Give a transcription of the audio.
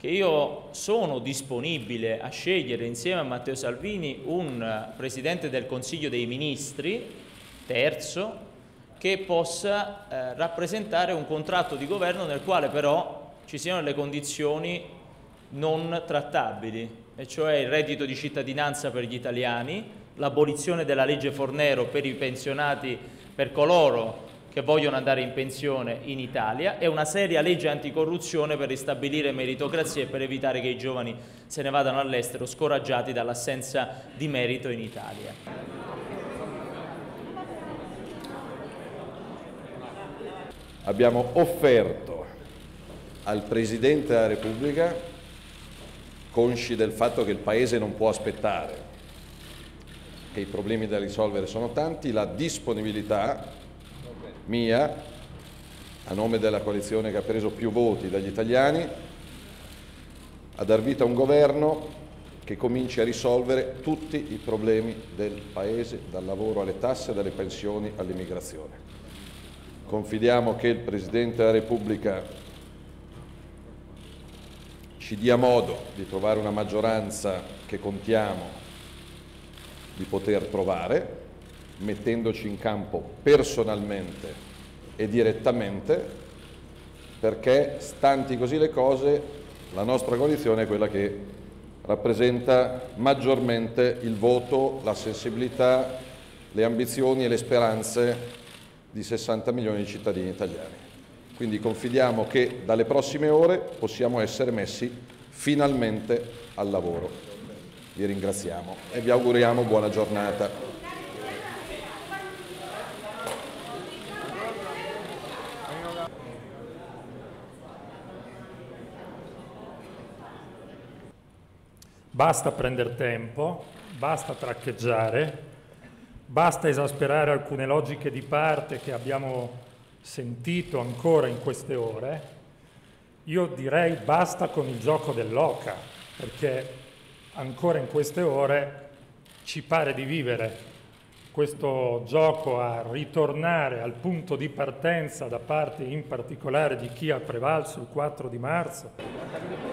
che io sono disponibile a scegliere insieme a Matteo Salvini un Presidente del Consiglio dei Ministri, terzo, che possa eh, rappresentare un contratto di governo nel quale però ci siano le condizioni non trattabili, e cioè il reddito di cittadinanza per gli italiani, l'abolizione della legge Fornero per i pensionati, per coloro che vogliono andare in pensione in Italia e una seria legge anticorruzione per ristabilire meritocrazia e per evitare che i giovani se ne vadano all'estero scoraggiati dall'assenza di merito in Italia. Abbiamo offerto al Presidente della Repubblica, consci del fatto che il Paese non può aspettare, che i problemi da risolvere sono tanti, la disponibilità mia, a nome della coalizione che ha preso più voti dagli italiani, a dar vita a un governo che cominci a risolvere tutti i problemi del Paese, dal lavoro alle tasse, dalle pensioni all'immigrazione. Confidiamo che il Presidente della Repubblica ci dia modo di trovare una maggioranza che contiamo di poter trovare, mettendoci in campo personalmente e direttamente, perché stanti così le cose, la nostra coalizione è quella che rappresenta maggiormente il voto, la sensibilità, le ambizioni e le speranze di 60 milioni di cittadini italiani. Quindi confidiamo che dalle prossime ore possiamo essere messi finalmente al lavoro. Vi ringraziamo e vi auguriamo buona giornata. Basta prendere tempo, basta traccheggiare, basta esasperare alcune logiche di parte che abbiamo sentito ancora in queste ore. Io direi basta con il gioco dell'oca, perché ancora in queste ore ci pare di vivere questo gioco a ritornare al punto di partenza da parte in particolare di chi ha prevalso il 4 di marzo